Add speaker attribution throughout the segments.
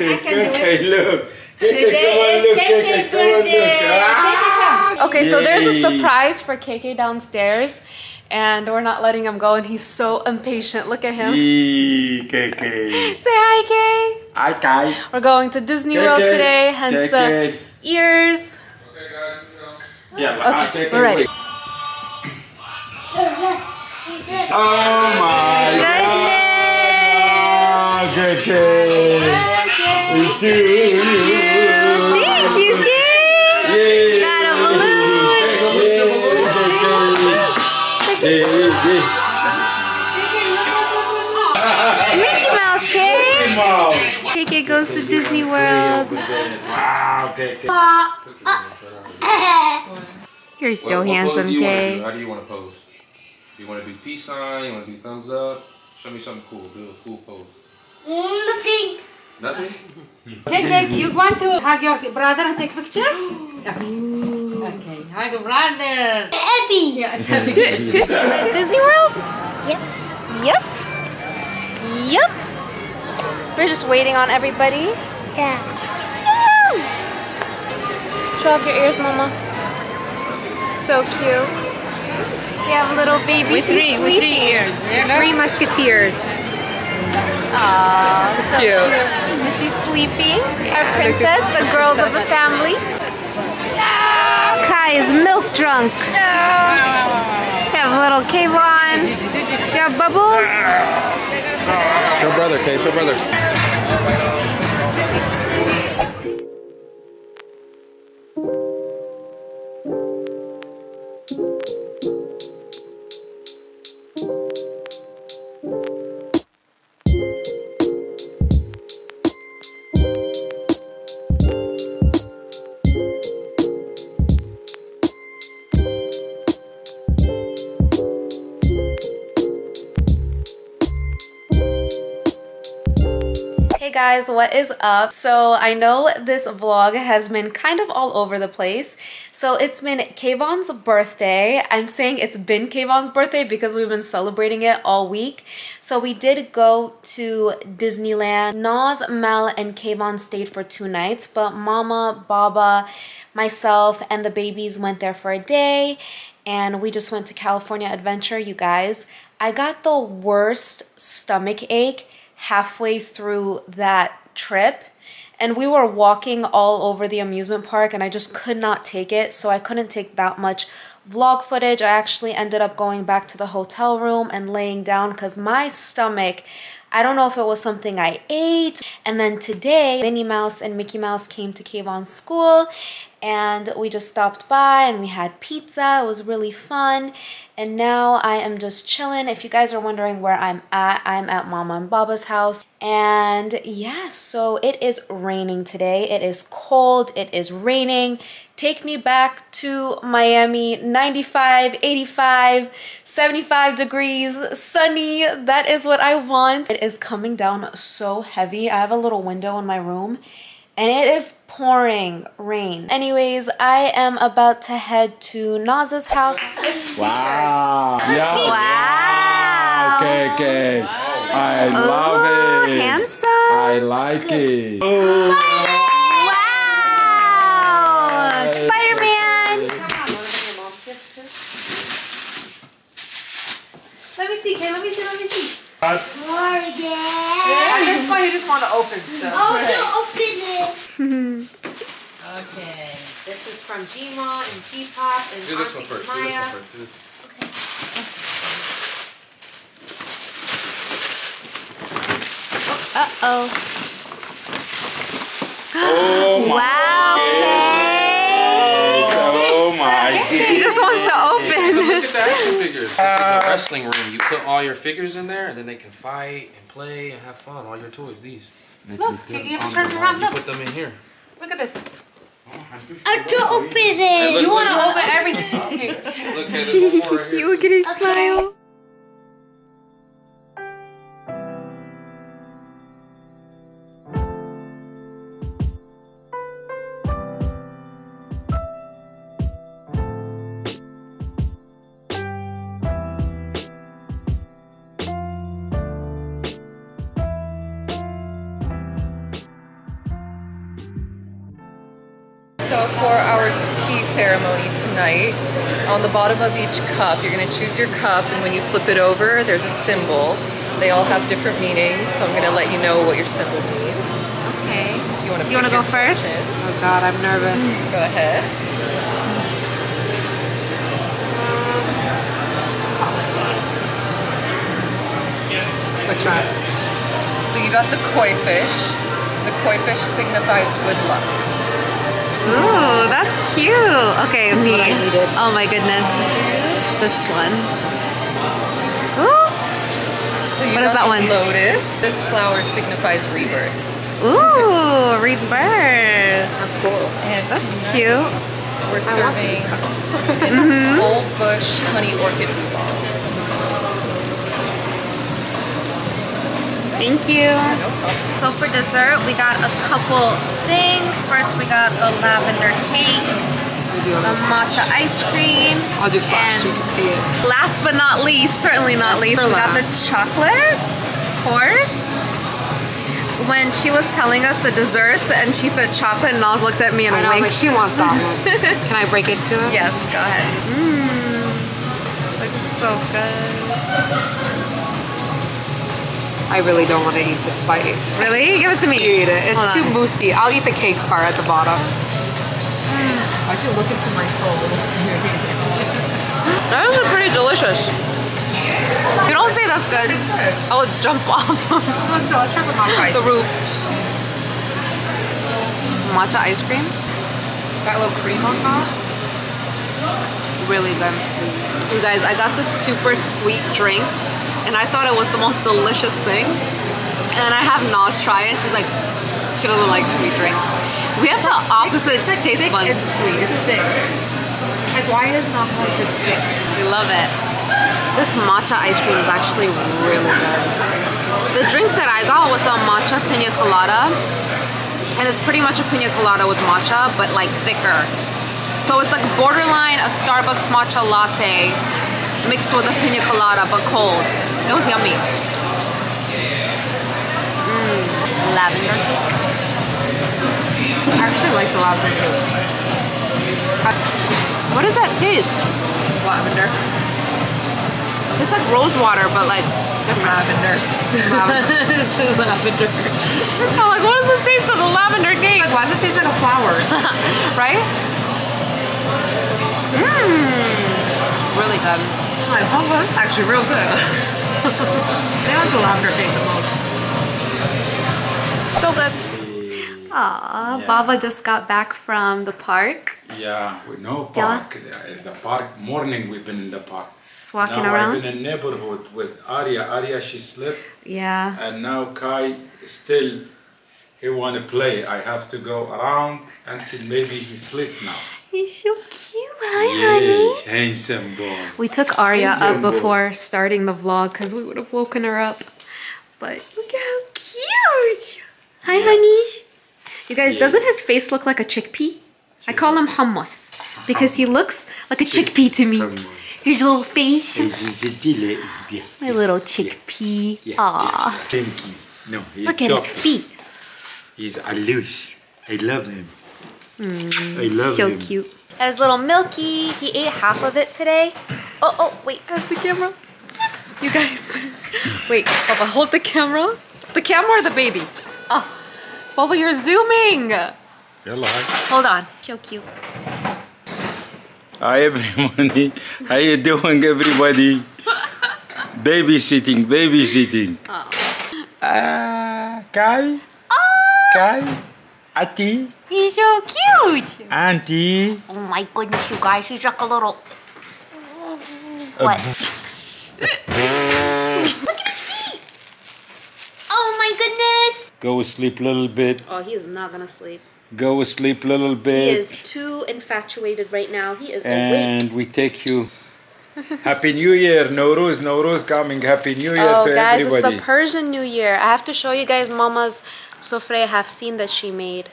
Speaker 1: I can do
Speaker 2: okay, look.
Speaker 1: Today is KK birthday.
Speaker 3: Okay, so there's a surprise for KK downstairs, and we're not letting him go, and he's so impatient. Look at him.
Speaker 2: Yee, KK.
Speaker 3: Say hi, Kay.
Speaker 2: Hi, Kai.
Speaker 3: We're going to Disney World today, hence the
Speaker 2: KK.
Speaker 3: ears.
Speaker 2: Yeah, but
Speaker 3: Okay,
Speaker 2: uh, KK,
Speaker 3: we're ready.
Speaker 2: wait. Oh my
Speaker 3: Goodness.
Speaker 2: god. KK. It's you.
Speaker 3: Thank you, Kay.
Speaker 2: Yay.
Speaker 3: Got a balloon.
Speaker 2: Yay, yay.
Speaker 3: It's Mickey Mouse, Kay.
Speaker 2: Wow.
Speaker 3: KK goes to Disney World.
Speaker 2: Wow, KK.
Speaker 3: You're so
Speaker 4: What- what
Speaker 3: handsome,
Speaker 4: do
Speaker 3: Kay.
Speaker 4: How do you want to pose? You want to do peace sign? You want to do thumbs up? Show me something cool. Do a cool pose.
Speaker 1: Mm, Nothing.
Speaker 4: Nothing?
Speaker 1: KK, you want to hug your brother and take picture? Okay, hug your brother.
Speaker 5: Happy.
Speaker 1: Yes, happy.
Speaker 3: Disney World?
Speaker 5: Yep.
Speaker 3: Yep. Yep. We're just waiting on everybody.
Speaker 5: Yeah.
Speaker 3: Show off your ears, Mama. So cute. We have a little baby.
Speaker 1: With
Speaker 3: She's
Speaker 1: three, with three
Speaker 3: sleeping.
Speaker 1: ears. You know?
Speaker 3: Three musketeers. Aww, so cute. She's sleeping. Our princess, the girls of the family. Kai is milk drunk. We have little Kavon. We have Bubbles.
Speaker 4: Show brother, Kay. Show brother.
Speaker 3: Guys, what is up? So I know this vlog has been kind of all over the place. So it's been Kavon's birthday. I'm saying it's been Kavon's birthday because we've been celebrating it all week. So we did go to Disneyland. Naz, Mel, and Kavon stayed for two nights, but Mama, Baba, myself, and the babies went there for a day. And we just went to California Adventure, you guys. I got the worst stomach ache halfway through that trip and we were walking all over the amusement park and I just could not take it so I couldn't take that much vlog footage. I actually ended up going back to the hotel room and laying down because my stomach I don't know if it was something I ate. And then today, Minnie Mouse and Mickey Mouse came to Kavon's school and we just stopped by and we had pizza. It was really fun. And now I am just chilling. If you guys are wondering where I'm at, I'm at Mama and Baba's house. And yeah, so it is raining today. It is cold. It is raining. Take me back to Miami, 95, 85, 75 degrees, sunny. That is what I want. It is coming down so heavy. I have a little window in my room and it is pouring rain. Anyways, I am about to head to Naz's house.
Speaker 2: Wow. Yeah.
Speaker 3: Wow.
Speaker 2: Okay, okay. I love
Speaker 3: Ooh,
Speaker 2: it.
Speaker 3: handsome.
Speaker 2: I like it. Oh.
Speaker 3: Wow! Spider-Man! Let me see, Kay. Let me see, let me see.
Speaker 5: Morgan.
Speaker 1: At this point, you just want to open stuff.
Speaker 5: Oh, don't open it.
Speaker 1: Okay. This is from Gma and G-Pop and
Speaker 4: Do this one
Speaker 1: Auntie
Speaker 4: first. Do this one first. Do this-
Speaker 3: Uh-oh.
Speaker 2: Oh my
Speaker 3: Wow,
Speaker 4: This is a uh, wrestling room. You put all your figures in there, and then they can fight and play and have fun. All your toys, these.
Speaker 1: Look, can you have to turn it around?
Speaker 4: You
Speaker 1: Look,
Speaker 4: put them in here.
Speaker 1: look at this.
Speaker 5: I don't open
Speaker 4: Hey,
Speaker 5: it.
Speaker 4: look,
Speaker 1: You want to open everything.
Speaker 4: Look, hey, there's one right here.
Speaker 3: Look at his smile.
Speaker 6: So for our tea ceremony tonight, on the bottom of each cup, you're gonna choose your cup, and when you flip it over, there's a symbol. They all have different meanings, so I'm gonna let you know what your symbol means.
Speaker 3: Okay.
Speaker 6: If you wanna
Speaker 3: Do you wanna go first?
Speaker 6: fortune,
Speaker 1: Oh God, I'm nervous.
Speaker 6: Go ahead.
Speaker 1: What's that?
Speaker 6: So you got the koi fish. The koi fish signifies good luck.
Speaker 3: Ooh, that's cute. Okay, me.
Speaker 1: I needed.
Speaker 3: Oh my goodness. This one. Ooh.
Speaker 6: So you
Speaker 3: What is that one?
Speaker 6: lotus. This flower signifies rebirth.
Speaker 3: Ooh, rebirth.
Speaker 1: Cool.
Speaker 6: And
Speaker 3: That's cute.
Speaker 6: We're serving an mm-hmm. old bush honey orchid
Speaker 3: Thank you. So for dessert, we got a couple things. First, we got the lavender cake, the matcha ice cream.
Speaker 1: I'll do flash
Speaker 3: And-
Speaker 1: so you can see it.
Speaker 3: Last but not least, certainly not
Speaker 1: Last
Speaker 3: least, we got the
Speaker 1: last.
Speaker 3: chocolates, of course. When she was telling us the desserts and she said chocolate, Naz looked at me and
Speaker 1: I know, I was like, she wants that one. Can I break it to her?
Speaker 3: yes, go ahead. Mmm. Looks so good.
Speaker 1: I really don't want to eat this bite.
Speaker 3: Really? Give it to me.
Speaker 1: You eat it. It's
Speaker 3: Hold
Speaker 1: too
Speaker 3: on.
Speaker 1: moosey. I'll eat the cake part at the bottom. Mm. I should look into my soul.
Speaker 3: That was pretty delicious. You don't say that's good.
Speaker 1: It's good.
Speaker 3: I would jump off
Speaker 1: Let's go. Let's try the matcha ice
Speaker 3: the roof. Matcha ice cream,
Speaker 1: Got a little cream on top.
Speaker 3: really good. You guys, I got the super sweet drink, and I thought it was the most delicious thing. And I have Naz try it. She's like, she doesn't like sweet drinks. We have the opposite It's taste
Speaker 1: thick
Speaker 3: buds.
Speaker 1: It's sweet. It's thick. Like, why is an alcoholic drink thick?
Speaker 3: We love it. This matcha ice cream is actually really good. The drink that I got was the matcha pina colada. And it's pretty much a pina colada with matcha, but like thicker. So it's like borderline a Starbucks matcha latte mixed with a pina colada, but cold. It was yummy. Mmm, lavender cake.
Speaker 1: I actually like the lavender cake.
Speaker 3: What does that taste?
Speaker 1: Lavender.
Speaker 3: It's like rose water, but like
Speaker 1: Lavender. Lavender. lavender.
Speaker 3: I'm like, what does it taste of the lavender cake?
Speaker 1: Like, why does it taste like a flower?
Speaker 3: right? Mmm. It's really good.
Speaker 1: Like, oh, well, that's actually real good. they like the lavender cake the most.
Speaker 3: So good. Aw, Baba just got back from the park.
Speaker 2: Yeah, no
Speaker 3: Yeah.
Speaker 2: park. Uh, The park morning we've been in the park.
Speaker 3: Just walking
Speaker 2: now
Speaker 3: around.
Speaker 2: I've been in neighborhood with Arya. Arya she slept,
Speaker 3: Yeah.
Speaker 2: and now Kai still he wanna play. I have to go around until maybe he sleep now.
Speaker 3: He's so cute. Hi, honey.
Speaker 2: Handsome boy.
Speaker 3: We took Arya up
Speaker 2: Angel boy.
Speaker 3: before starting the vlog because we would have woken her up. But look how cute. Hi, honeys. You guys,
Speaker 2: Yeah.
Speaker 3: doesn't his face look like a chickpea? I call him hummus because he looks like a chickpea to me. His little face. My little chickpea.
Speaker 2: Yeah.
Speaker 3: Aw.
Speaker 2: Thank you. No, he's
Speaker 3: Look at his feet.
Speaker 2: He's a loose. I love him. I love
Speaker 3: So
Speaker 2: him.
Speaker 3: cute. That was little Milky. He ate half of it today. Oh, oh, wait. I have the camera. You guys. Wait, Bubba, hold the camera. The camera or the baby? Oh, Bubba, you're zooming.
Speaker 2: Yalla.
Speaker 3: Hold on. So cute.
Speaker 2: Hi everybody. How you doing everybody? babysitting, babysitting. Ah, Kai? Kai? Ati?
Speaker 3: He's so cute.
Speaker 2: Auntie?
Speaker 3: Oh my goodness, you guys. He's like a little...
Speaker 2: Uh,
Speaker 3: What? Look at his feet. Oh my goodness.
Speaker 2: Go sleep a little bit.
Speaker 3: Oh, he is not gonna sleep.
Speaker 2: Go sleep a little bit.
Speaker 3: He is too infatuated right now. He is awake.
Speaker 2: and we take you. Happy New Year, Nowruz, Nowruz coming. Happy New Year
Speaker 3: Oh,
Speaker 2: to
Speaker 3: guys,
Speaker 2: everybody.
Speaker 3: it's the Persian New Year. I have to show you guys Mama's sofreh haft sin that she made.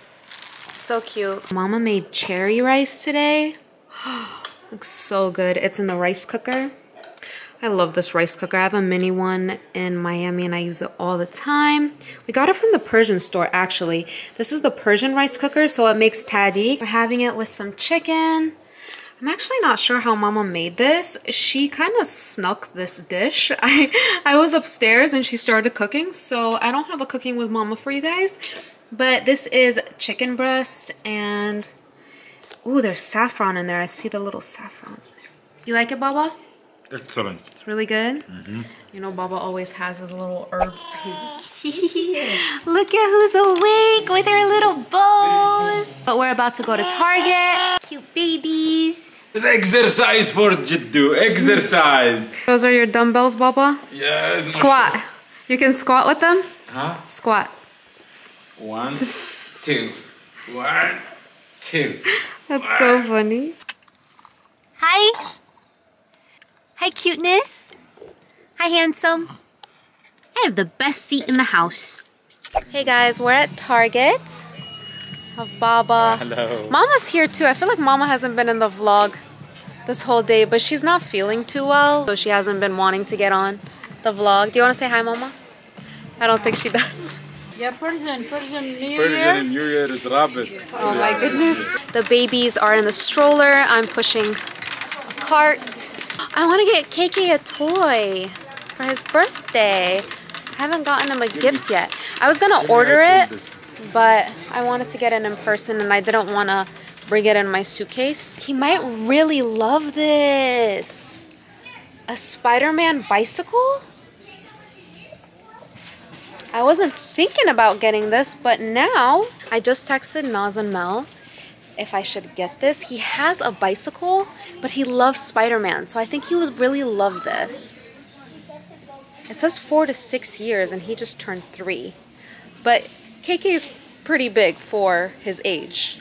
Speaker 3: So cute. Mama made cherry rice today. Looks so good. It's in the rice cooker. I love this rice cooker. I have a mini one in Miami and I use it all the time. We got it from the Persian store actually. This is the Persian rice cooker so it makes tahdig. We're having it with some chicken. I'm actually not sure how mama made this. She kind of snuck this dish. I, I was upstairs and she started cooking so I don't have a cooking with mama for you guys. But this is chicken breast and... Ooh, there's saffron in there. I see the little saffrons. You like it, Baba?
Speaker 2: Excellent.
Speaker 3: It's really good. Mm-hmm. You know, Baba always has his little herbs. Look at who's awake with her little bows. But we're about to go to Target. Cute babies.
Speaker 2: It's exercise for Jiddu. Exercise.
Speaker 3: Those are your dumbbells, Baba?
Speaker 2: Yes.
Speaker 3: Squat. You can squat with them?
Speaker 2: Huh?
Speaker 3: Squat.
Speaker 2: One, two. One, two.
Speaker 3: That's so funny.
Speaker 5: Hi. Hi, cuteness. Hi, handsome. I have the best seat in the house.
Speaker 3: Hey guys, we're at Target. Of Baba.
Speaker 2: Oh, hello.
Speaker 3: Mama's here too. I feel like Mama hasn't been in the vlog this whole day, but she's not feeling too well, so she hasn't been wanting to get on the vlog. Do you want to say hi, Mama? I don't think she does.
Speaker 1: Yeah, Persian, Persian New
Speaker 2: Persian
Speaker 1: Year.
Speaker 2: and New Year is rabbit.
Speaker 3: Oh my goodness. The babies are in the stroller. I'm pushing a cart. I want to get KK a toy for his birthday. I haven't gotten him a gift yet. I was gonna order it, but I wanted to get it in person and I didn't want to bring it in my suitcase. He might really love this. A Spider-Man bicycle? I wasn't thinking about getting this, but now I just texted Naz and Mel if I should get this. He has a bicycle, but he loves Spider-Man, so I think he would really love this. It says four to six years, and he just turned three. But KK is pretty big for his age.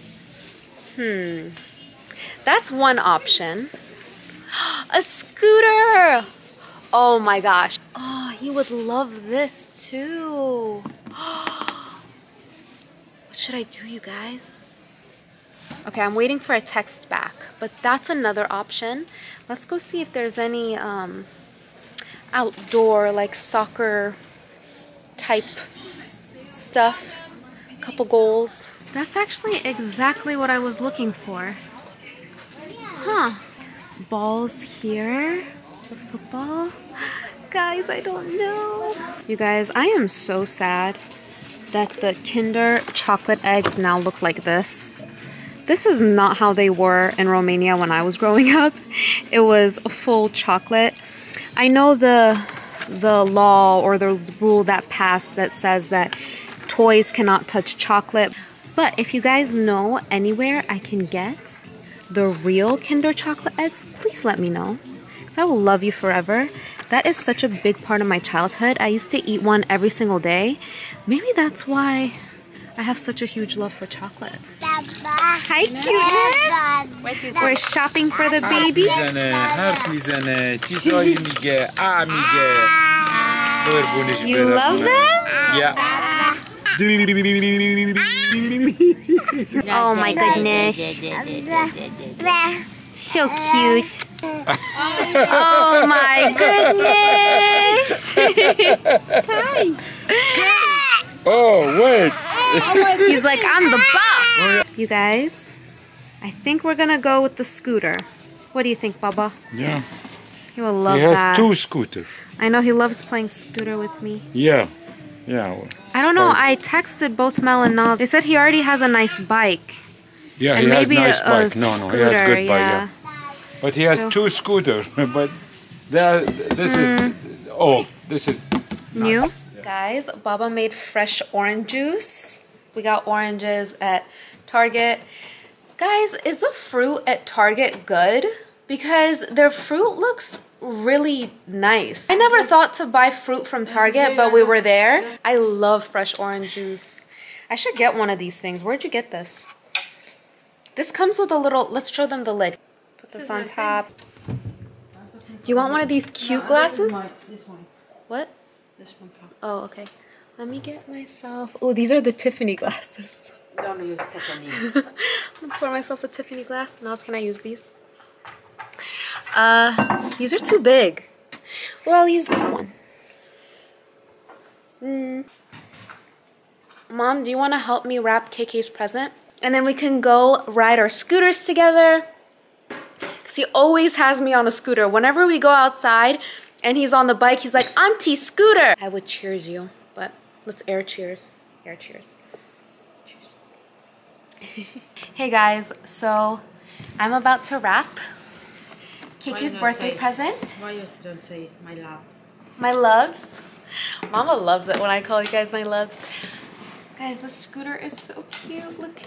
Speaker 3: Hmm. That's one option. A scooter! Oh my gosh. Oh, he would love this too. What should I do, you guys? Okay, I'm waiting for a text back, but that's another option. Let's go see if there's any um, outdoor, like soccer type stuff. Couple goals. That's actually exactly what I was looking for. Huh. Balls here. The football. Guys, I don't know. You guys, I am so sad that the Kinder chocolate eggs now look like this. This is not how they were in Romania when I was growing up. It was full chocolate. I know the the law or the rule that passed that says that toys cannot touch chocolate. But if you guys know anywhere I can get the real Kinder chocolate eggs, please let me know. Because I will love you forever. That is such a big part of my childhood. I used to eat one every single day. Maybe that's why I have such a huge love for chocolate. Hi, cuteness! We're shopping for the babies.
Speaker 2: میزنه حرف میزنه چیزایی میگه آ میگه قربونش
Speaker 3: You
Speaker 2: برم.
Speaker 3: love them?
Speaker 2: Yeah.
Speaker 5: Oh my goodness. So cute.
Speaker 3: Oh my goodness!
Speaker 2: Oh wait.
Speaker 3: He's like, I'm the boss! You guys, I think we're gonna go with the scooter. What do you think, Baba?
Speaker 2: Yeah.
Speaker 3: He will love
Speaker 2: He has
Speaker 3: that.
Speaker 2: two scooters.
Speaker 3: I know he loves playing scooter with me.
Speaker 2: Yeah. Yeah.
Speaker 3: I don't know. I texted both Mel and Naz. They said he already has a nice bike.
Speaker 2: Yeah,
Speaker 3: and
Speaker 2: he has
Speaker 3: maybe
Speaker 2: nice
Speaker 3: a,
Speaker 2: bike.
Speaker 3: a
Speaker 2: no, no,
Speaker 3: scooter.
Speaker 2: he has good bike.
Speaker 3: yeah.
Speaker 2: Yeah. But he has
Speaker 3: So-
Speaker 2: two scooters. but they are, this is mm. old. This is
Speaker 3: New? Guys, Baba made fresh orange juice. We got oranges at Target. Guys, is the fruit at Target good? Because their fruit looks really nice. I never thought to buy fruit from Target, but we were there. I love fresh orange juice. I should get one of these things. Where'd you get this? This comes with a little, let's show them the lid. Put this on top. Do you want one of these cute glasses? What?
Speaker 1: This one.
Speaker 3: Oh, okay. Let me get myself. Oh, these are the Tiffany glasses.
Speaker 1: Don't use Tiffany.
Speaker 3: I'm gonna pour myself a Tiffany glass. Naz, can I use these? Uh, these are too big. Well, I'll use this one. Mm. Mom, do you want to help me wrap KK's present? And then we can go ride our scooters together. Because he always has me on a scooter. Whenever we go outside and he's on the bike, he's like, Auntie, scooter! I would cheers you, but let's air cheers. Air cheers. Cheers. hey guys, so I'm about to wrap KK's
Speaker 1: not
Speaker 3: birthday
Speaker 1: say-
Speaker 3: present.
Speaker 1: Why you don't say my loves?
Speaker 3: My loves. Mama loves it when I call you guys my loves. Guys, the scooter is so cute. Look,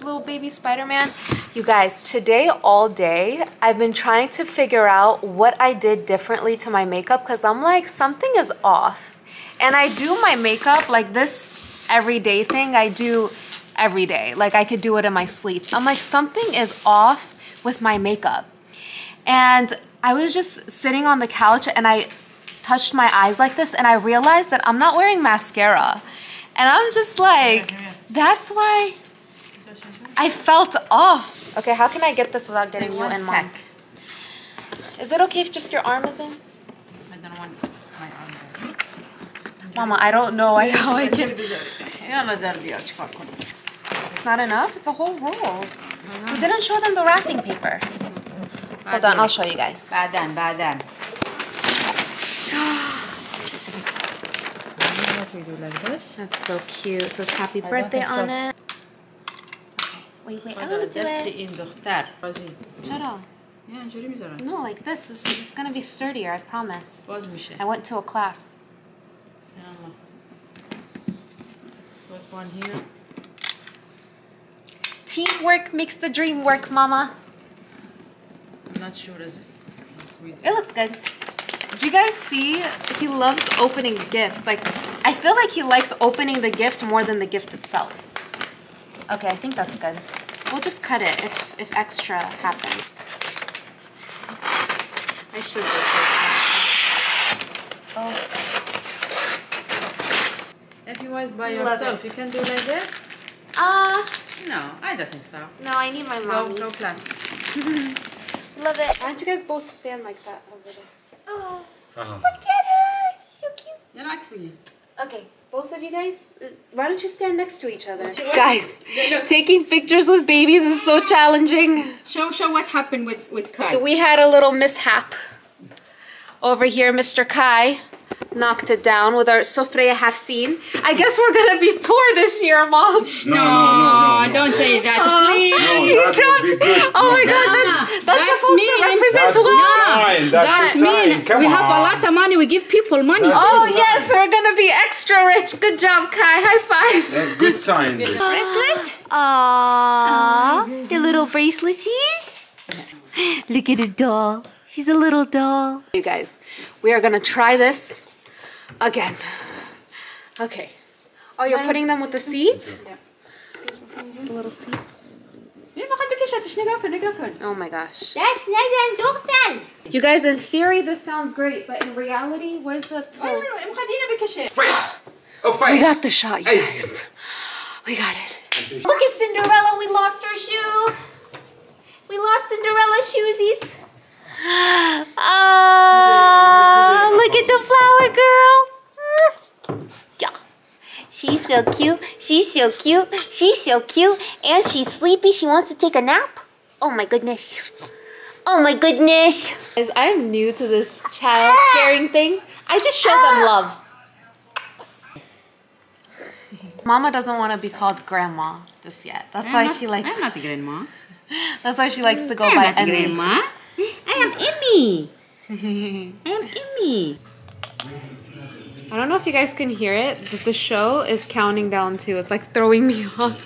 Speaker 3: little baby Spider-Man. You guys, today all day, I've been trying to figure out what I did differently to my makeup because I'm like, something is off. And I do my makeup like this everyday thing I do every day. Like I could do it in my sleep. I'm like, something is off with my makeup. And I was just sitting on the couch and I touched my eyes like this and I realized that I'm not wearing mascara. And I'm just like, that's why I felt off. Okay, how can I get this without getting you
Speaker 1: one
Speaker 3: in,
Speaker 1: sec.
Speaker 3: Mom? Is it okay if just your arm is in?
Speaker 1: I don't want my arm there.
Speaker 3: Mama, I don't know I- how I can.
Speaker 1: يلا دربي أشكر كل
Speaker 3: It's not enough. It's a whole roll. We didn't show them the wrapping paper. Hold on, I'll show you guys.
Speaker 1: بعدين بعدين What we do like this?
Speaker 3: That's so cute. It says happy
Speaker 1: don't
Speaker 3: birthday
Speaker 1: think so.
Speaker 3: on it. Wait, wait, I want to do
Speaker 1: دستی
Speaker 3: it.
Speaker 1: این دختر بازی
Speaker 3: Charo.
Speaker 1: یه اینجوری میذارن
Speaker 3: No, like this. This is gonna be sturdier, I promise.
Speaker 1: باز میشه
Speaker 3: I went to a class.
Speaker 1: يلا Put one here
Speaker 3: Teamwork makes the dream work, mama.
Speaker 1: I'm not sure is it is we-
Speaker 3: It looks good. Do you guys see? He loves opening gifts. Like, I feel like he likes opening the gift more than the gift itself. Okay, I think that's good. We'll just cut it if, if extra happens. I should do this. Oh,
Speaker 1: If you was by
Speaker 3: Love
Speaker 1: yourself
Speaker 3: it.
Speaker 1: you can do like this
Speaker 3: uh,
Speaker 1: No I don't think so
Speaker 3: no, I need my mommy.
Speaker 1: go class
Speaker 3: Love it. Why don't you guys both stand like that over there? Oh.
Speaker 2: oh,
Speaker 3: look at her. She's so cute.
Speaker 1: You're next to me.
Speaker 3: Okay, both of you guys, uh, why don't you stand next to each other? Guys, no. taking pictures with babies is so challenging.
Speaker 1: Show, show what happened with, with Kai.
Speaker 3: We had a little mishap over here, Mr. Kai knocked it down with our Sofreh-ye Haft Sin. I guess we're gonna be poor this year, Mom.
Speaker 2: No, no, no, no, no.
Speaker 1: don't say that
Speaker 3: Oh,
Speaker 1: please
Speaker 2: No, that would
Speaker 3: dropped.
Speaker 2: be good.
Speaker 3: Oh my God, that's that's,
Speaker 1: That's
Speaker 3: supposed to
Speaker 1: mean.
Speaker 3: represent
Speaker 2: That's good
Speaker 3: love.
Speaker 2: sign. That's
Speaker 1: That's mean
Speaker 2: Come
Speaker 1: we have a lot of money we give people money
Speaker 2: That's
Speaker 3: Oh yes,
Speaker 2: sign.
Speaker 3: we're gonna be extra rich. Good job, Kai. High five.
Speaker 2: That's a good sign.
Speaker 5: Bracelet? Aww. The little braceleties? Look at the doll. She's a little doll.
Speaker 3: You guys, we are gonna try this Again. Okay. Oh, you're putting them with the seat? Yeah. The little seats? Oh my gosh. You guys, in theory, this sounds great, but in reality,
Speaker 1: what
Speaker 2: is the...
Speaker 3: We got the shot, you guys. We got it.
Speaker 5: Look at Cinderella, we lost our shoe. We lost Cinderella's shoesies. Ah, look at the flower girl. Yeah. She's so cute. She's so cute. She's so cute. And she's sleepy. She wants to take a nap. Oh my goodness. Oh my goodness.
Speaker 3: Guys, I'm new to this child caring thing. I just show them love. Mama doesn't want to be called grandma just yet. That's why she likes.
Speaker 1: I'm not a grandma
Speaker 3: That's why she likes to go
Speaker 1: I'm
Speaker 3: by
Speaker 1: not a
Speaker 3: Emmy.
Speaker 1: grandma I am Emmy I am Emmy
Speaker 3: I don't know if you guys can hear it, but the show is counting down too. It's like throwing me off.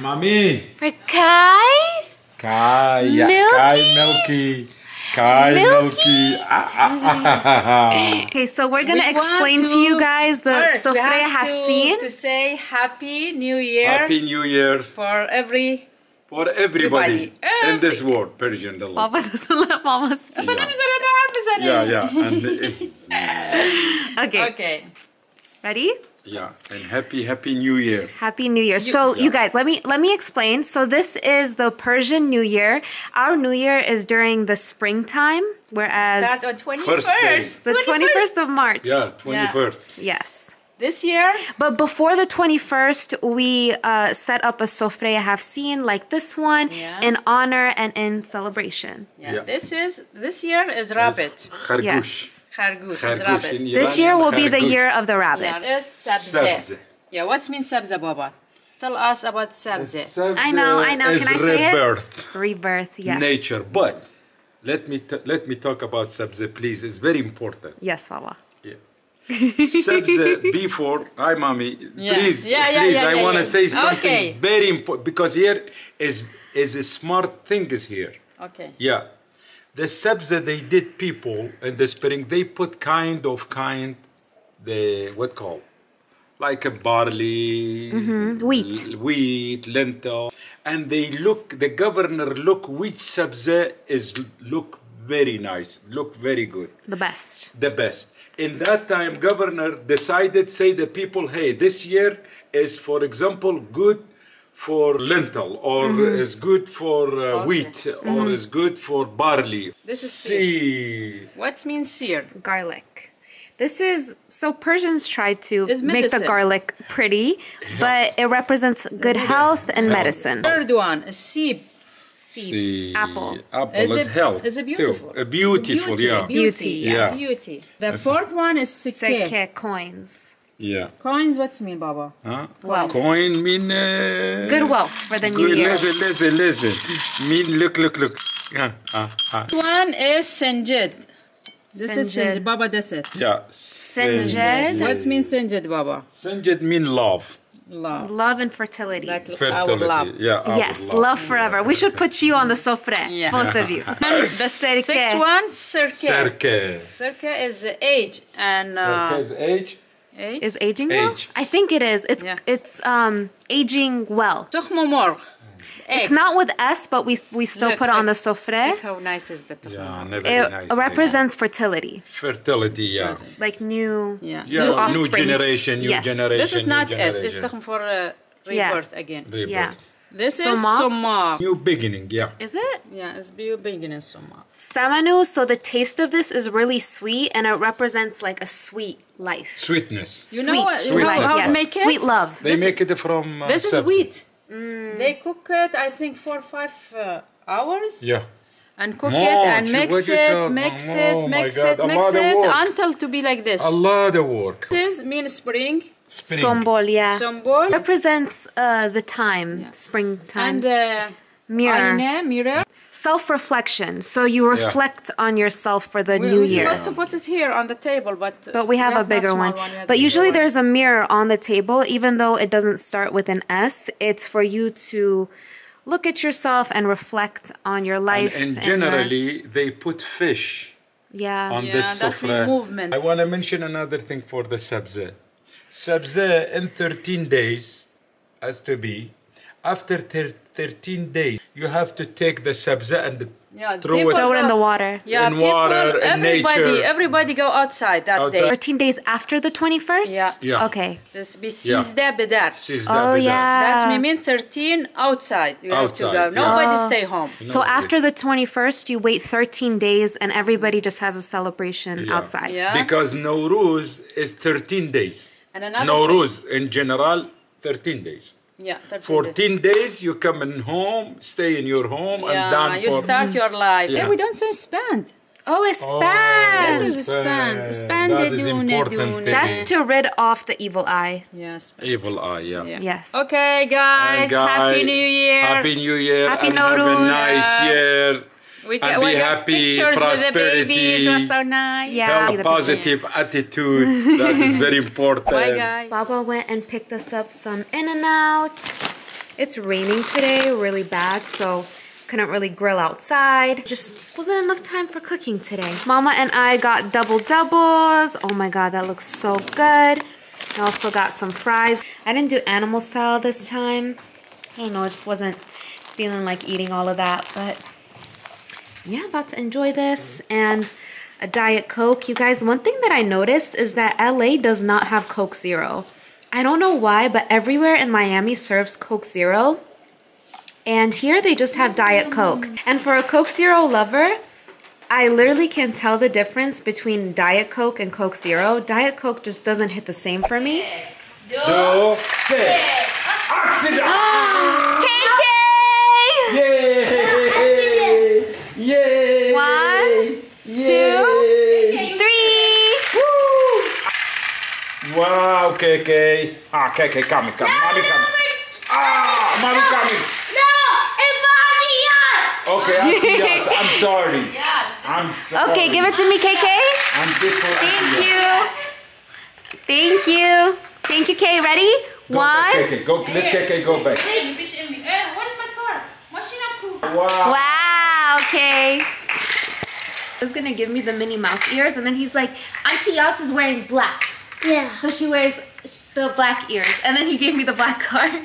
Speaker 2: Mommy.
Speaker 3: For Kai?
Speaker 2: Kai. yeah,
Speaker 3: Milky?
Speaker 2: Kai Milky. Kai
Speaker 3: Milky?
Speaker 2: Milky. Ah, ah, ah.
Speaker 3: Okay, so we're gonna
Speaker 1: We
Speaker 3: explain to, you guys the
Speaker 1: First, we have
Speaker 3: have
Speaker 1: to,
Speaker 3: seen.
Speaker 1: to say Happy New Year
Speaker 2: Happy New Year
Speaker 1: for every
Speaker 2: for everybody,
Speaker 1: everybody.
Speaker 2: in this world Persian the
Speaker 1: Lord.
Speaker 2: yeah, yeah. And, uh,
Speaker 3: okay.
Speaker 1: Okay.
Speaker 3: Ready?
Speaker 2: Yeah, and happy happy new year.
Speaker 3: Happy new year. So yeah. you guys, let me let me explain. So this is the Persian New Year. Our New Year is during the springtime, whereas
Speaker 1: Starts on 21st.
Speaker 3: The 21st. 21st of March.
Speaker 2: Yeah, 21st. Yeah.
Speaker 3: Yes.
Speaker 1: This year,
Speaker 3: But before the 21st, we uh, set up a sofre I have seen like this one
Speaker 1: Yeah.
Speaker 3: in honor and in celebration.
Speaker 1: yeah,
Speaker 2: Yeah.
Speaker 1: this is this year is rabbit.
Speaker 2: Khargoush.
Speaker 3: Yes.
Speaker 1: Khargoush is rabbit.
Speaker 3: This year will be the year of the
Speaker 1: Yeah,
Speaker 3: rabbit.
Speaker 1: this sabze.
Speaker 2: Sabze.
Speaker 1: Yeah, what's mean sabze, Baba? Tell us about sabze.
Speaker 3: I know, I know. Can I say it?
Speaker 2: rebirth,
Speaker 3: Rebirth, yes.
Speaker 2: nature. But let me t- let me talk about sabze, please. It's very important.
Speaker 3: Yes, Wawa.
Speaker 2: Sabze before. Hi, mommy.
Speaker 1: Yeah.
Speaker 2: Please,
Speaker 1: Yeah, yeah,
Speaker 2: please. I want to say something
Speaker 1: Okay.
Speaker 2: very important because here is is a smart thing is here.
Speaker 1: Okay.
Speaker 2: Yeah. The sabza they did people in the spring, they put kind of kind, the what call, like a barley, mm-hmm.
Speaker 3: Wheat.
Speaker 2: l- wheat, lentil, and they look. The governor look which sabza is look very nice, look very good
Speaker 3: The best.
Speaker 2: the best. In that time, governor decided, say the people, hey, this year is, for example, good for lentil, or is good for uh, wheat, or is good for barley.
Speaker 1: This is
Speaker 2: see.
Speaker 1: What means sear?
Speaker 3: Garlic. This is so Persians try to make the garlic pretty, but it represents good health and medicine.
Speaker 1: Third one is seeb.
Speaker 2: See,
Speaker 3: Apple.
Speaker 2: Apple
Speaker 1: Is
Speaker 2: is,
Speaker 1: it-
Speaker 2: health.
Speaker 1: is it beautiful?
Speaker 2: Too. Uh, beautiful,
Speaker 1: Beauty,
Speaker 2: yeah.
Speaker 1: Beauty.
Speaker 3: yes.
Speaker 1: Beauty. The fourth one is sikke.
Speaker 3: Seke coins.
Speaker 2: Yeah.
Speaker 1: Coins, what's mean, Baba?
Speaker 2: Huh?
Speaker 3: Wealth.
Speaker 2: Coin mean. Uh,
Speaker 3: Good wealth for the new
Speaker 2: Good,
Speaker 3: year.
Speaker 2: listen, listen, listen. Mean, look, look, look. Ah, ah, ah.
Speaker 1: One is Sinjid. This is
Speaker 3: Sinjid.
Speaker 1: Sinjid. Baba, that's it.
Speaker 2: Yeah.
Speaker 3: Sinjid.
Speaker 1: What means Sinjid, Baba?
Speaker 2: Sinjid mean love
Speaker 1: Love.
Speaker 3: Love and fertility.
Speaker 1: Like our
Speaker 2: Fertility.
Speaker 1: love.
Speaker 2: Yeah. our
Speaker 3: yes, love. forever. We should put you on the sofre,
Speaker 1: Yeah.
Speaker 3: both of you.
Speaker 1: And the
Speaker 3: Sirke.
Speaker 1: sixth one, Sirke.
Speaker 2: Cirque.
Speaker 1: Sirke is age and uh,
Speaker 2: Cirque's age.
Speaker 1: age.
Speaker 3: Is aging well?
Speaker 2: Age.
Speaker 3: I think it is. It's
Speaker 1: Yeah.
Speaker 3: it's um aging well.
Speaker 1: تخمه Eggs.
Speaker 3: It's not with S, but we we still
Speaker 1: Look,
Speaker 3: put on the sofre.
Speaker 1: Look how nice is the.
Speaker 2: Yeah,
Speaker 3: it
Speaker 2: nice
Speaker 3: represents fertility.
Speaker 2: Fertility, yeah.
Speaker 3: Like new,
Speaker 1: yeah.
Speaker 2: yeah.
Speaker 3: new,
Speaker 2: new generation, new
Speaker 3: yes.
Speaker 2: generation.
Speaker 1: This is not S. It's tohma for uh, rebirth again.
Speaker 2: Rebirth.
Speaker 3: Yeah.
Speaker 1: This is Soma.
Speaker 2: New beginning, yeah.
Speaker 3: Is it?
Speaker 1: Yeah, it's new beginning Soma.
Speaker 3: Samanu, so the taste of this is really sweet and it represents like a sweet life.
Speaker 2: Sweetness.
Speaker 1: You
Speaker 3: sweet.
Speaker 1: know what?
Speaker 3: Sweet
Speaker 1: you
Speaker 3: know
Speaker 1: how,
Speaker 3: yes.
Speaker 1: make it?
Speaker 3: Sweet love.
Speaker 2: They this make it from. Uh,
Speaker 1: this is wheat.
Speaker 3: Mm.
Speaker 1: They cook it, I think, for five uh, hours
Speaker 2: Yeah.
Speaker 1: and cook
Speaker 2: Much.
Speaker 1: it and mix
Speaker 2: What
Speaker 1: it, mix
Speaker 2: oh
Speaker 1: it, mix it, mix
Speaker 2: lot of
Speaker 1: it until to be like this.
Speaker 2: A lot of work.
Speaker 1: This means spring
Speaker 2: Spring.
Speaker 3: Sombol, yeah.
Speaker 1: Sombol.
Speaker 3: Represents uh, the time, springtime.
Speaker 1: and uh,
Speaker 3: mirror.
Speaker 1: ayna, mirror.
Speaker 3: Self-reflection. So you reflect on yourself for the
Speaker 1: We,
Speaker 3: new
Speaker 1: we're
Speaker 3: year.
Speaker 1: supposed to put it here on the table, but
Speaker 3: But we have a bigger
Speaker 1: small
Speaker 3: one. But usually
Speaker 1: bigger
Speaker 3: there's a mirror on the table, even though it doesn't start with an S. It's for you to look at yourself and reflect on your
Speaker 2: And,
Speaker 3: life.
Speaker 2: and
Speaker 3: uh,
Speaker 2: generally, they put fish
Speaker 3: yeah.
Speaker 2: on
Speaker 1: Yeah,
Speaker 2: this
Speaker 1: that's
Speaker 2: sofra.
Speaker 1: movement.
Speaker 2: I want to mention another thing for the sabza. Sabza in 13 days has to be. After thir- 13 days, you have to take the sabza and
Speaker 1: Yeah,
Speaker 2: throw
Speaker 1: people
Speaker 2: it
Speaker 3: Throw it in the water.
Speaker 1: Yeah,
Speaker 2: in
Speaker 1: people,
Speaker 2: water, in
Speaker 1: everybody,
Speaker 2: nature.
Speaker 1: everybody go outside that
Speaker 2: Outside.
Speaker 1: day.
Speaker 3: 13 days after the 21st?
Speaker 1: Yeah.
Speaker 2: Yeah.
Speaker 3: Okay.
Speaker 1: This be sizde bedar.
Speaker 2: Sizda
Speaker 3: Oh,
Speaker 2: bida.
Speaker 3: yeah.
Speaker 1: That's me mean 13 outside. You have to
Speaker 2: Outside,
Speaker 1: go.
Speaker 2: yeah.
Speaker 1: Nobody
Speaker 3: Oh.
Speaker 1: stay home.
Speaker 3: So
Speaker 2: No,
Speaker 3: after the 21st, you wait 13 days and everybody just has a celebration
Speaker 2: Yeah.
Speaker 3: outside.
Speaker 1: Yeah.
Speaker 2: Because Nowruz is 13 days.
Speaker 1: And another
Speaker 2: Nowruz in general, 13 days.
Speaker 1: Thing- Yeah, 13 days.
Speaker 2: 14 days you come in home, stay in your home,
Speaker 1: Yeah,
Speaker 2: and done
Speaker 1: you
Speaker 2: for
Speaker 1: start your life.
Speaker 2: Yeah.
Speaker 1: Hey, we don't say spend.
Speaker 3: Oh, it's
Speaker 2: Oh,
Speaker 3: spend.
Speaker 1: This is spend.
Speaker 2: Spend.
Speaker 1: Spend
Speaker 2: That
Speaker 1: it,
Speaker 2: is important
Speaker 3: That's to rid off the evil eye.
Speaker 1: Yeah, spend.
Speaker 2: evil eye. Yeah.
Speaker 1: Yeah.
Speaker 3: Yes.
Speaker 1: Okay, guys.
Speaker 2: And
Speaker 1: Happy New Year.
Speaker 2: Happy New Year.
Speaker 3: Happy
Speaker 2: and have a
Speaker 3: Nowruz.
Speaker 2: nice
Speaker 1: Yeah.
Speaker 2: year.
Speaker 1: We
Speaker 2: and
Speaker 1: we
Speaker 2: be
Speaker 1: got
Speaker 2: happy,
Speaker 1: pictures with the
Speaker 2: prosperity.
Speaker 1: babies. Was so nice.
Speaker 3: Yeah.
Speaker 2: Have a
Speaker 3: the
Speaker 2: positive attitude. that is very important.
Speaker 1: Bye, guys.
Speaker 3: Baba went and picked us up some In and Out. It's raining today, really bad, so couldn't really grill outside. Just wasn't enough time for cooking today. Mama and I got double doubles. Oh my god, that looks so good. I also got some fries. I didn't do animal style this time. I don't know, I just wasn't feeling like eating all of that, but yeah, about to enjoy this and a Diet Coke. You guys, one thing that I noticed is that LA does not have Coke Zero. I don't know why, but everywhere in Miami serves Coke Zero. And here they just have Diet Coke. And for a Coke Zero lover, I literally can tell the difference between Diet Coke and Coke Zero. Diet Coke just doesn't hit the same for me.
Speaker 2: Do, say. Accident!
Speaker 3: KK!
Speaker 2: Yay! Yay!
Speaker 3: One, two, three.
Speaker 2: Wow, KK. Ah, KK, coming, coming. Mommy coming. Ah, mommy coming. Okay, I'm, yes, I'm sorry.
Speaker 1: Yes.
Speaker 2: I'm sorry.
Speaker 3: Okay, give it to me, KK.
Speaker 2: I'm good for
Speaker 3: Thank you. Thank you. Thank you, Kay. Ready?
Speaker 2: Go back,
Speaker 3: One.
Speaker 2: KK. Go, let's KK go back.
Speaker 1: Hey, fish in me. Eh, what is my car? Machine poop.
Speaker 2: Wow.
Speaker 3: Wow, okay. He was gonna give me the Minnie Mouse ears, and then he's like, Auntie Yas is wearing black.
Speaker 5: Yeah.
Speaker 3: So she wears the black ears. And then he gave me the black card.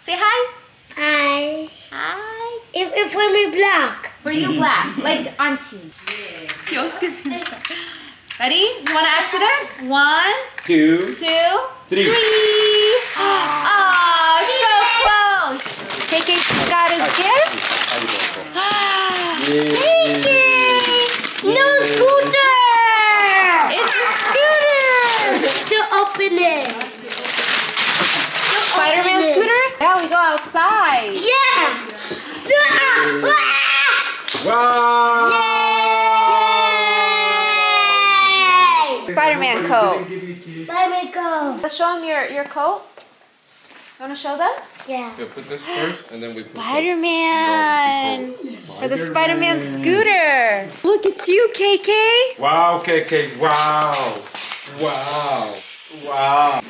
Speaker 3: Say hi.
Speaker 5: I.
Speaker 3: Hi.
Speaker 5: If, if for me black.
Speaker 3: For you, black. Like Auntie. He always gives himself. Ready? You want an accident? One,
Speaker 2: Two,
Speaker 3: two,
Speaker 2: three.
Speaker 3: three. Oh, so close. KK just got his gift. KK.
Speaker 5: No scooter!
Speaker 3: It's a scooter.
Speaker 5: To open it.
Speaker 3: Spider-Man
Speaker 5: Open it.
Speaker 3: scooter? Yeah, we go outside.
Speaker 5: Yeah!
Speaker 2: Wow.
Speaker 5: Yay!
Speaker 3: Spider-Man coat.
Speaker 5: Let me go.
Speaker 3: Let's show him your, your coat. You want to show them?
Speaker 5: Yeah.
Speaker 4: Yeah, put this first, and then we put
Speaker 3: Spider-Man. For the Spider-Man scooter. Look at you, KK.
Speaker 2: Wow, KK. Wow. Wow. Wow.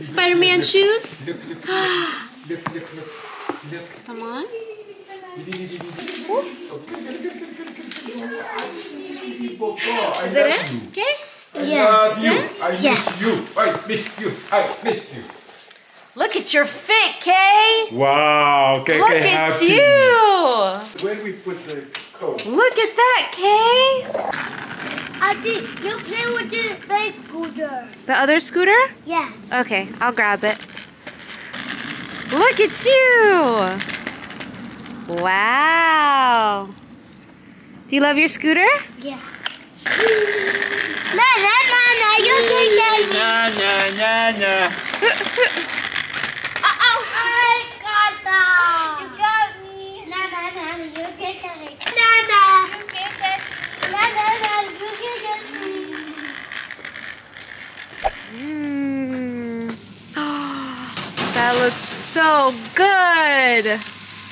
Speaker 3: Spider-Man shoes.
Speaker 2: Look, look, look, look, look, look.
Speaker 3: Come on. Is it in? Okay.
Speaker 5: Yeah.
Speaker 2: Love you. I
Speaker 5: Yeah.
Speaker 2: you. I miss you. I miss you.
Speaker 3: Look at your fit, Kay.
Speaker 2: Wow, KK
Speaker 3: Look at
Speaker 2: happy.
Speaker 3: you.
Speaker 2: Where we put the coat?
Speaker 3: Look at that, Kay.
Speaker 5: I think you play with the big scooter.
Speaker 3: The other scooter?
Speaker 5: Yeah.
Speaker 3: Okay, I'll grab it. Look at you! Wow! Do you love your scooter?
Speaker 5: Yeah. No, no, no, no, you can get me. I got some. You got me. No, no, no, you can get me. No, no. You can get me. No, no, no, you can get me.
Speaker 3: Mmm. that looks so good!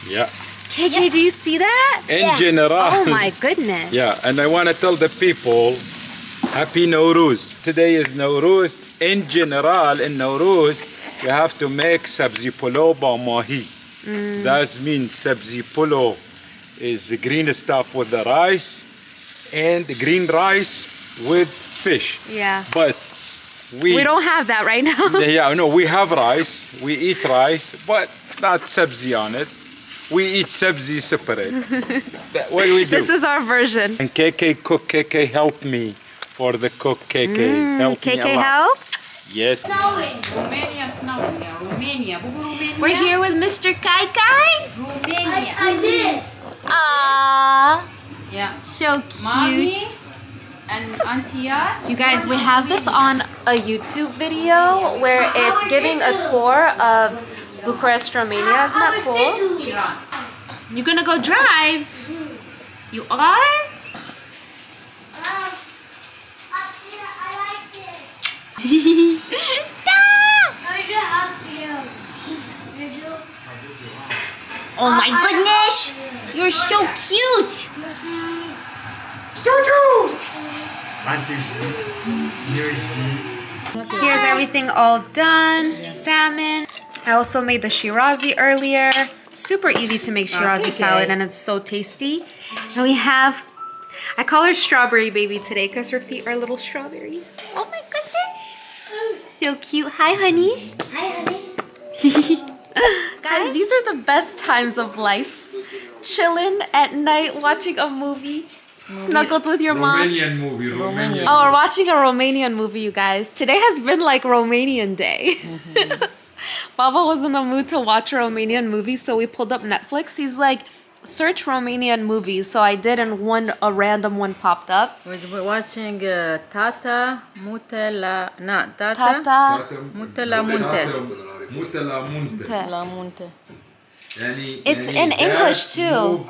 Speaker 2: Yeah.
Speaker 3: KK, do you see that?
Speaker 2: In general.
Speaker 3: Oh my goodness.
Speaker 2: Yeah, and I want to tell the people Happy Nowruz. Today is Nowruz. In general, in Nowruz, you have to make sabzi polo ba mahi. Mm. That means sabzi polo is green stuff with the rice and green rice with fish.
Speaker 3: Yeah.
Speaker 2: But we,
Speaker 3: We don't have that right now.
Speaker 2: yeah, no, we have rice. We eat rice, but not sabzi on it. We eat sabzi separate. That- what do we do?
Speaker 3: this is our version.
Speaker 2: And KK cook, KK help me for the cook, KK. help me mm, a
Speaker 3: KK
Speaker 2: lot.
Speaker 3: helped?
Speaker 2: Yes.
Speaker 1: Romania snowing. Yeah, Romania. Bubu Romania.
Speaker 3: We're here with Mr. Kai Kai.
Speaker 1: Romania.
Speaker 5: I did.
Speaker 3: Aww.
Speaker 1: Yeah.
Speaker 3: So cute.
Speaker 1: Mommy and Auntie Yas.
Speaker 3: You guys, we have this on a YouTube video where it's giving a tour of Bucharest, Romania. Isn't that cool? You're gonna go drive. You are? Oh my goodness! You're so cute! Here's everything all done. Salmon. I also made the Shirazi earlier. Super easy to make oh, Shirazi
Speaker 1: Okay.
Speaker 3: salad and it's so tasty. And we have, I call her Strawberry Baby today because her feet are little strawberries. Oh my goodness. So cute. Hi, honeys.
Speaker 5: Hi, honey.
Speaker 3: Guys, these are the best times of life. Chilling at night, watching a movie. snuggled with your mom.
Speaker 2: Romanian movie, Romanian.
Speaker 3: Oh, we're watching a Romanian movie, you guys. Today has been like Romanian Day. Mm-hmm. Baba was in the mood to watch a Romanian movie, so we pulled up Netflix. He's like, search Romanian movies. So I did, and one a random one popped up.
Speaker 7: We're we're watching uh, Tata Mute la na Tata,
Speaker 3: Tata.
Speaker 7: Mute la Munte.
Speaker 2: Mute la munte.
Speaker 7: La Munte.
Speaker 2: Yani-
Speaker 3: It's in English too.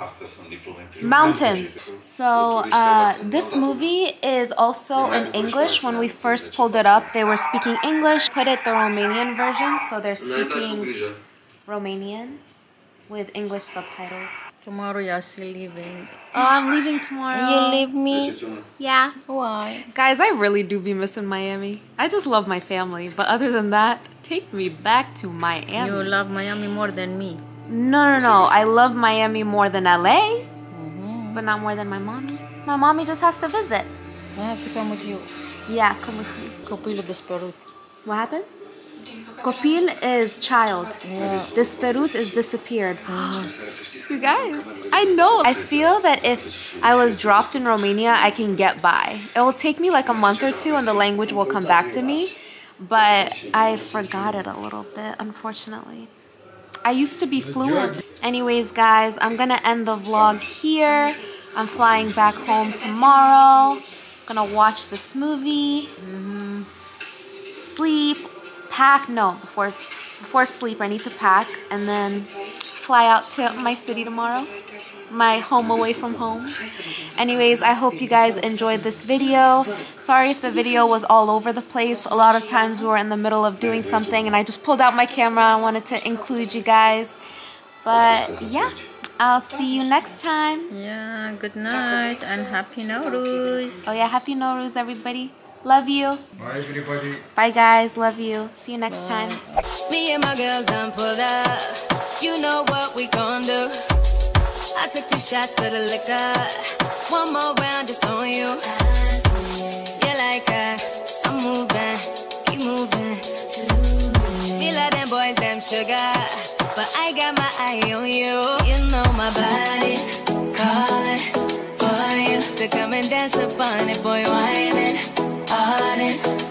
Speaker 3: Mountains. So uh, this movie is also in English. When we first pulled it up, they were speaking English. Put it the Romanian version, so they're speaking Romanian with English subtitles.
Speaker 7: Tomorrow you're still leaving.
Speaker 3: Oh, I'm leaving tomorrow.
Speaker 5: You leave me? Yeah.
Speaker 7: Why?
Speaker 3: Guys, I really do be missing Miami. I just love my family, but other than that, take me back to Miami.
Speaker 7: You love Miami more than me.
Speaker 3: No, no, no. I love Miami more than LA, mm-hmm. but not more than my mommy. My mommy just has to visit.
Speaker 7: I have to come with you.
Speaker 3: Yeah, come with me.
Speaker 7: Copilul dispărut.
Speaker 3: What happened? Copil is child. Disperut is disappeared. Mm-hmm. You guys, I know. I feel that if I was dropped in Romania, I can get by. It will take me like a month or two and the language will come back to me. But I forgot it a little bit, unfortunately. I used to be fluent. Anyways, guys, I'm gonna end the vlog here. I'm flying back home tomorrow. Gonna watch this movie mm-hmm. sleep, pack. No, before before sleep, I need to pack and then fly out to my city tomorrow. My home away from home. Anyways, I hope you guys enjoyed this video. Sorry if the video was all over the place. A lot of times we were in the middle of doing something and I just pulled out my camera. I wanted to include you guys. But yeah, I'll see you next time.
Speaker 7: Yeah, good night and happy Nowruz.
Speaker 3: Oh yeah, happy Nowruz everybody. Love you.
Speaker 2: Bye everybody.
Speaker 3: Bye guys, love you. See you next time.
Speaker 8: Me and my girls done pulled up. You know what we gon' do. I took two shots of the liquor. One more round, it's on you. You like her. I'm moving, keep moving. Feel like them boys, them sugar. But I got my eye on you. You know my body calling for you to come and dance upon it, boy. Why running.